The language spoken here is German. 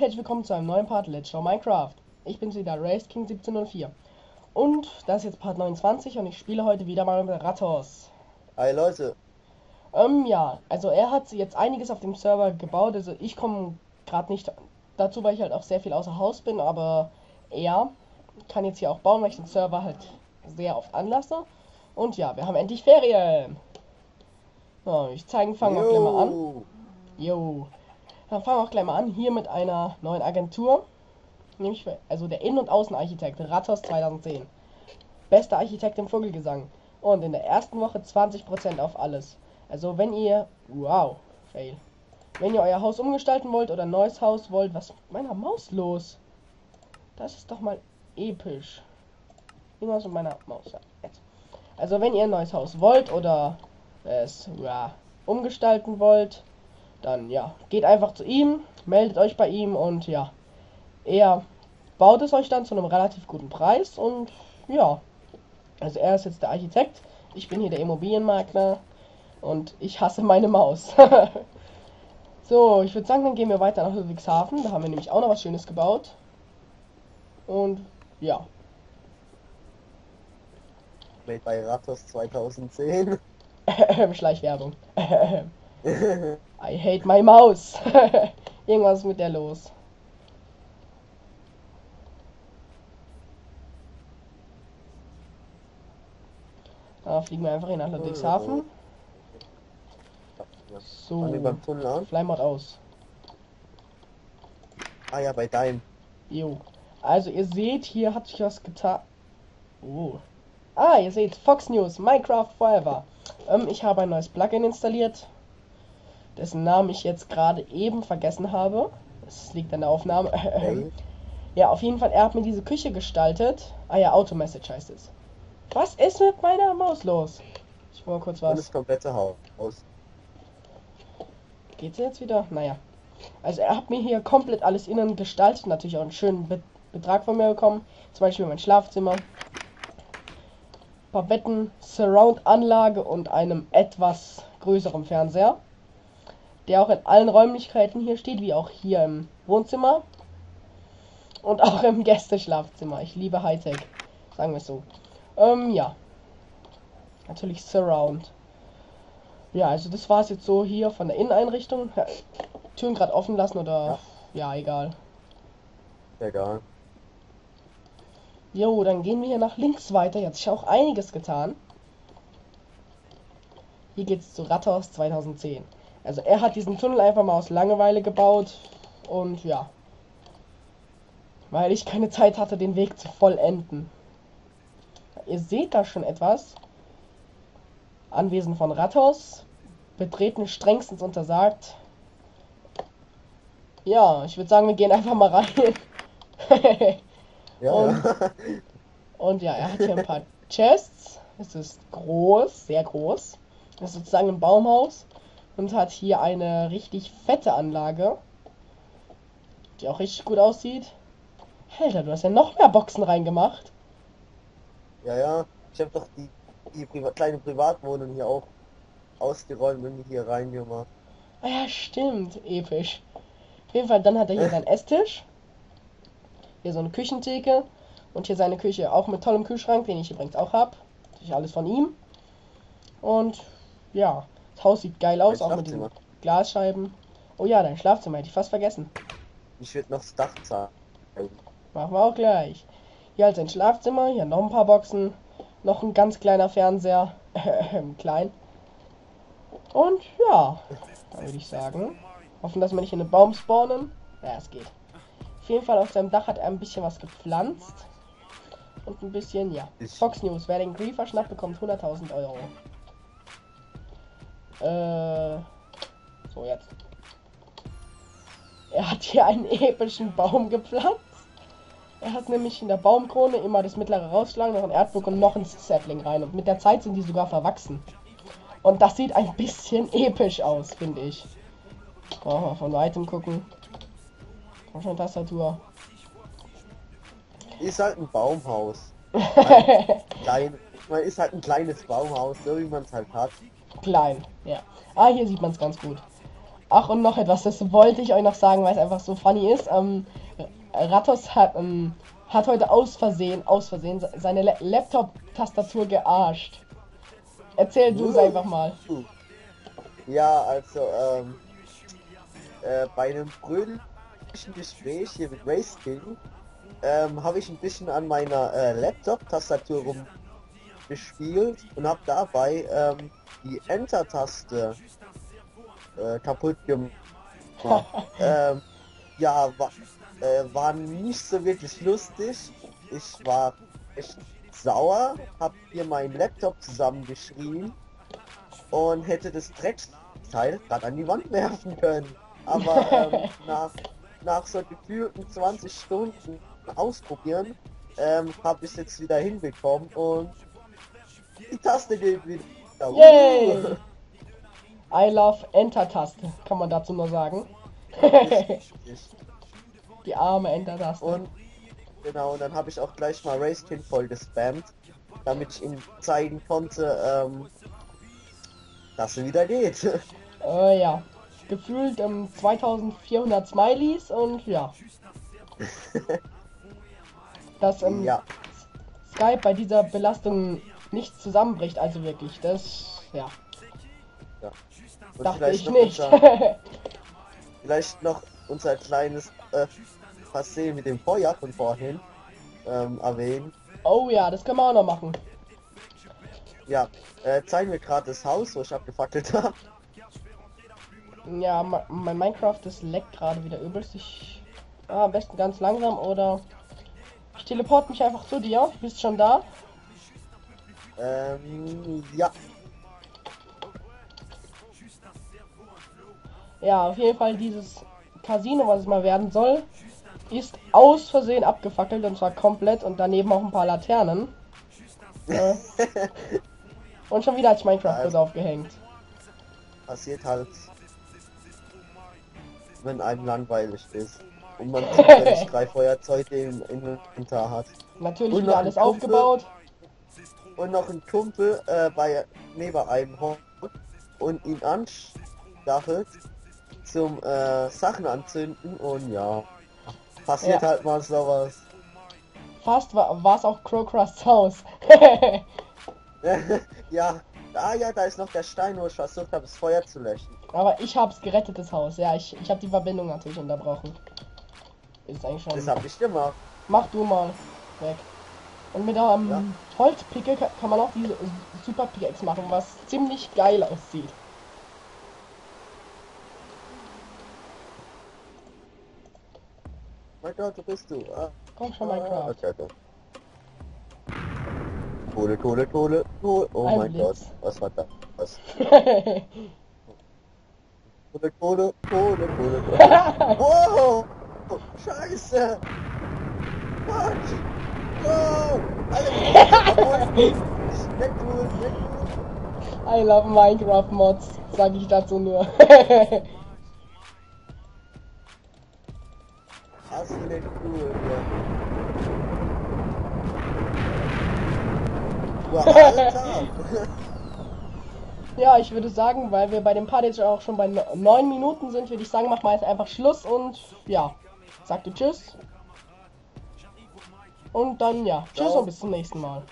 herzlich willkommen zu einem neuen Part Let's Show Minecraft. Ich bin wieder Race King 1704 und das ist jetzt Part 29 und ich spiele heute wieder mal mit Rattos. Hi Leute. Ähm, ja, also er hat jetzt einiges auf dem Server gebaut, also ich komme gerade nicht dazu, weil ich halt auch sehr viel außer Haus bin, aber er kann jetzt hier auch bauen, weil ich den Server halt sehr oft anlasse. Und ja, wir haben endlich Ferien. So, ich zeige, fangen wir gleich mal an. Jo. Dann fangen wir auch gleich mal an, hier mit einer neuen Agentur. Nämlich, also der Innen- und Außenarchitekt, Rattos 2010. Bester Architekt im Vogelgesang. Und in der ersten Woche 20% auf alles. Also wenn ihr, wow, fail. Wenn ihr euer Haus umgestalten wollt oder ein neues Haus wollt, was mit meiner Maus los? Das ist doch mal episch. Irgendwas mit meiner Maus, ja, jetzt. Also wenn ihr ein neues Haus wollt oder es ja, umgestalten wollt, dann ja, geht einfach zu ihm, meldet euch bei ihm und ja, er baut es euch dann zu einem relativ guten Preis und ja, also er ist jetzt der Architekt, ich bin hier der Immobilienmakler und ich hasse meine Maus. so, ich würde sagen, dann gehen wir weiter nach Ludwigshafen, da haben wir nämlich auch noch was Schönes gebaut. Und ja. Bei Ratos 2010. Schleichwerbung. I hate my mouse. Irgendwas ist mit der los. Da fliegen wir einfach hin nach Ludwigshafen. So. Flymod aus. Ah ja, bei deinem. Jo. Also ihr seht, hier hat sich was getan. Oh. Ah, ihr seht, Fox News, Minecraft Forever. Ähm, ich habe ein neues Plugin installiert, dessen Namen ich jetzt gerade eben vergessen habe. Es liegt an der Aufnahme. Hey. Ja, auf jeden Fall, er hat mir diese Küche gestaltet. Ah ja, Automessage heißt es. Was ist mit meiner Maus los? Ich wollte kurz Und was. das komplette Haus. Geht's jetzt wieder? Naja. Also er hat mir hier komplett alles innen gestaltet, natürlich auch einen schönen Be Betrag von mir bekommen. Zum Beispiel mein Schlafzimmer. paar Betten, Surround-Anlage und einem etwas größeren Fernseher. Der auch in allen Räumlichkeiten hier steht, wie auch hier im Wohnzimmer. Und auch im Gästeschlafzimmer. Ich liebe Hightech. Sagen wir es so. Ähm, ja. Natürlich Surround. Ja, also das war es jetzt so hier von der Inneneinrichtung. Ja, Türen gerade offen lassen oder ja, egal. Egal. Jo, dann gehen wir hier nach links weiter. Jetzt ist auch einiges getan. Hier geht's zu Rathaus 2010. Also er hat diesen Tunnel einfach mal aus Langeweile gebaut und ja, weil ich keine Zeit hatte, den Weg zu vollenden. Ihr seht da schon etwas. Anwesen von Rathaus. Betreten strengstens untersagt. Ja, ich würde sagen, wir gehen einfach mal rein. Ja, Und- ja. Und ja, er hat hier ein paar Chests. Es ist groß, sehr groß. Das ist sozusagen ein Baumhaus. Und hat hier eine richtig fette Anlage. Die auch richtig gut aussieht. Alter, du hast ja noch mehr Boxen reingemacht. ja, ja. Ich habe doch die, die Priva kleine Privatwohnung hier auch ausgeräumt und hier reingemacht. Ah ja, stimmt. Episch. Auf jeden Fall, dann hat er hier seinen Esstisch. Hier so eine Küchentheke. Und hier seine Küche auch mit tollem Kühlschrank, den ich übrigens auch habe. Natürlich alles von ihm. Und ja, das Haus sieht geil aus, Mein auch mit diesen Schlafzimmer. Glasscheiben. Oh ja, dein Schlafzimmer hätte ich fast vergessen. Ich würde noch das Dach zahlen. Machen wir auch gleich. Hier halt sein Schlafzimmer, hier noch ein paar Boxen, noch ein ganz kleiner Fernseher, klein. Und ja, dann würde ich sagen, hoffen, dass wir nicht in den Baum spawnen. Ja, es geht. Auf jeden Fall auf seinem Dach hat er ein bisschen was gepflanzt. Und ein bisschen, ja. Fox News, wer den Griefer schnappt, bekommt 100.000 Euro. Äh, so jetzt. Er hat hier einen epischen Baum gepflanzt. Er hat nämlich in der Baumkrone immer das mittlere rausgeschlagen, noch ein Erdbuck und noch ein Sapling rein. Und mit der Zeit sind die sogar verwachsen. Und das sieht ein bisschen episch aus, finde ich. Oh, mal von weitem gucken. Komm schon, Tastatur. Ist halt ein Baumhaus. Klein, man ist halt ein kleines Baumhaus, so wie man es halt hat. Klein, ja. Ah, hier sieht man es ganz gut. Ach, und noch etwas, das wollte ich euch noch sagen, weil es einfach so funny ist. Ähm, Ratos hat, ähm, hat heute aus Versehen, aus Versehen seine La Laptop-Tastatur gearscht. Erzähl du es einfach mal. Ja, also, ähm, äh, bei einem fröhlichen Gespräch hier mit Race King, ähm, habe ich ein bisschen an meiner äh, Laptop-Tastatur rumgespielt und habe dabei ähm, die Enter-Taste äh, kaputt gemacht. ähm, ja, war, äh, war nicht so wirklich lustig. Ich war echt sauer, hab hier meinen Laptop zusammengeschrien und hätte das Drecksteil gerade an die Wand werfen können. Aber ähm, nach, nach so gefühlten 20 Stunden ausprobieren, ähm, habe ich jetzt wieder hinbekommen und die Taste geht wieder. Yay! I love Enter-Taste, kann man dazu nur sagen. die arme Enter-Taste. Und genau, und dann habe ich auch gleich mal Racekin voll gespammt, damit ich ihm zeigen konnte, ähm, dass sie wieder geht. Äh, ja. Gefühlt ähm, 2400 Smileys und ja. Dass ähm, ja. Skype bei dieser Belastung nicht zusammenbricht, also wirklich, das, ja. ja. Dachte ich nicht. Unser, vielleicht noch unser kleines äh, Passé mit dem Feuer von vorhin ähm, erwähnen. Oh ja, das können wir auch noch machen. Ja, äh, zeigen wir gerade das Haus, wo ich abgefackelt habe. Ja, mein Minecraft, das leckt gerade wieder übelst. Ich ah, am besten ganz langsam oder ich teleport mich einfach zu dir. Bist schon da? Ähm, ja. Ja, auf jeden Fall dieses Casino, was es mal werden soll, ist aus Versehen abgefackelt und zwar komplett und daneben auch ein paar Laternen. äh, und schon wieder als Minecraft also, aufgehängt. Passiert halt, wenn einem langweilig ist und man zufällig drei Feuerzeuge im Inventar hat. Natürlich wieder alles aufgebaut. Und noch ein Kumpel äh, bei neben einem Hund und ihn anstachelt zum äh, Sachen anzünden und ja, passiert ja. halt mal sowas. Fast war es auch Crowcrusts Haus. ja, ah ja, da ist noch der Stein, wo ich versucht habe, das Feuer zu löschen. Aber ich hab's gerettet, das Haus. Ja, ich, ich habe die Verbindung natürlich unterbrochen. Ist eigentlich schon. Das hab ich gemacht. Mach du mal. Weg. Und mit einem ja. Holzpickel kann man auch diese Super Pickaxe machen, was ziemlich geil aussieht. Mein Gott, wo bist du? Ah. Komm schon, mein ah, okay, okay. Kohle, Kohle, Kohle, Kohle. Oh Ein mein Blitz. Gott, was war das? Was? Kohle, Kohle, Kohle, Kohle, Kohle. wow! Scheiße! Fuck! I love Minecraft Mods, sag ich dazu nur. Hast du den cool, ja. Ja, ich würde sagen, weil wir bei dem Part jetzt auch schon bei neun Minuten sind, würde ich sagen, mach mal jetzt einfach Schluss und ja, sagte Tschüss. Und dann ja, Tschüss und bis zum nächsten Mal.